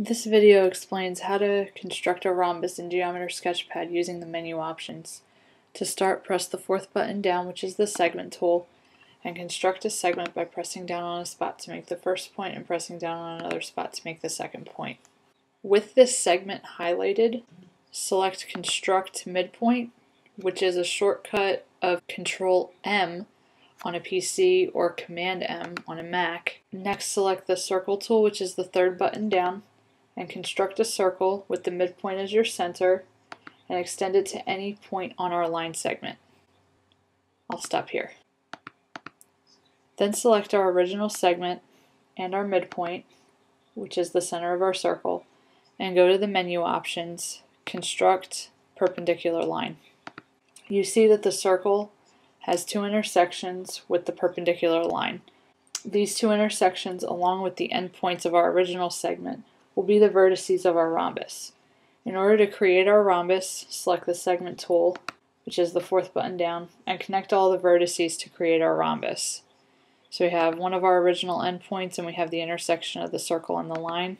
This video explains how to construct a rhombus in Geometry Sketchpad using the menu options. To start, press the fourth button down, which is the segment tool, and construct a segment by pressing down on a spot to make the first point and pressing down on another spot to make the second point. With this segment highlighted, select Construct Midpoint, which is a shortcut of Control M on a PC or Command M on a Mac. Next, select the Circle tool, which is the third button down, and construct a circle with the midpoint as your center and extend it to any point on our line segment. I'll stop here. Then select our original segment and our midpoint, which is the center of our circle, and go to the menu options, Construct Perpendicular Line. You see that the circle has two intersections with the perpendicular line. These two intersections, along with the endpoints of our original segment, will be the vertices of our rhombus. In order to create our rhombus, select the segment tool, which is the fourth button down, and connect all the vertices to create our rhombus. So we have one of our original endpoints and we have the intersection of the circle and the line.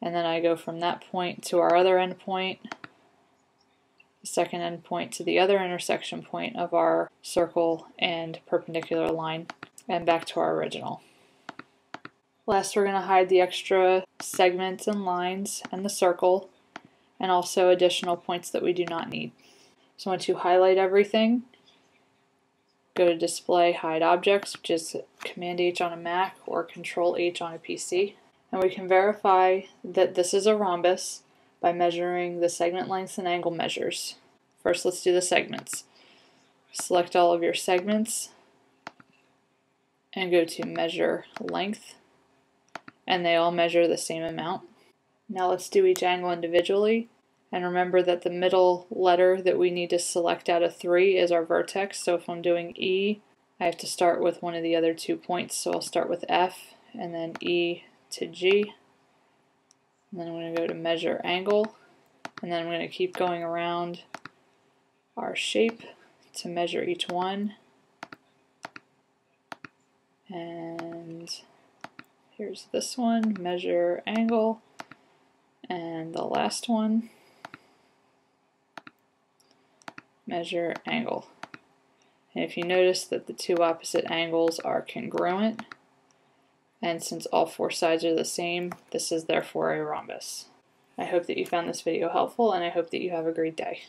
And then I go from that point to our other endpoint, the second endpoint to the other intersection point of our circle and perpendicular line, and back to our original. Last we're going to hide the extra segments and lines and the circle and also additional points that we do not need. So once you highlight everything, go to display hide objects which is command H on a Mac or control H on a PC and we can verify that this is a rhombus by measuring the segment lengths and angle measures. First let's do the segments. Select all of your segments and go to measure length and they all measure the same amount. Now let's do each angle individually and remember that the middle letter that we need to select out of three is our vertex. So if I'm doing E I have to start with one of the other two points. So I'll start with F and then E to G. And then I'm going to go to measure angle. And then I'm going to keep going around our shape to measure each one. And Here's this one, measure angle, and the last one, measure angle. And if you notice that the two opposite angles are congruent, and since all four sides are the same, this is therefore a rhombus. I hope that you found this video helpful, and I hope that you have a great day.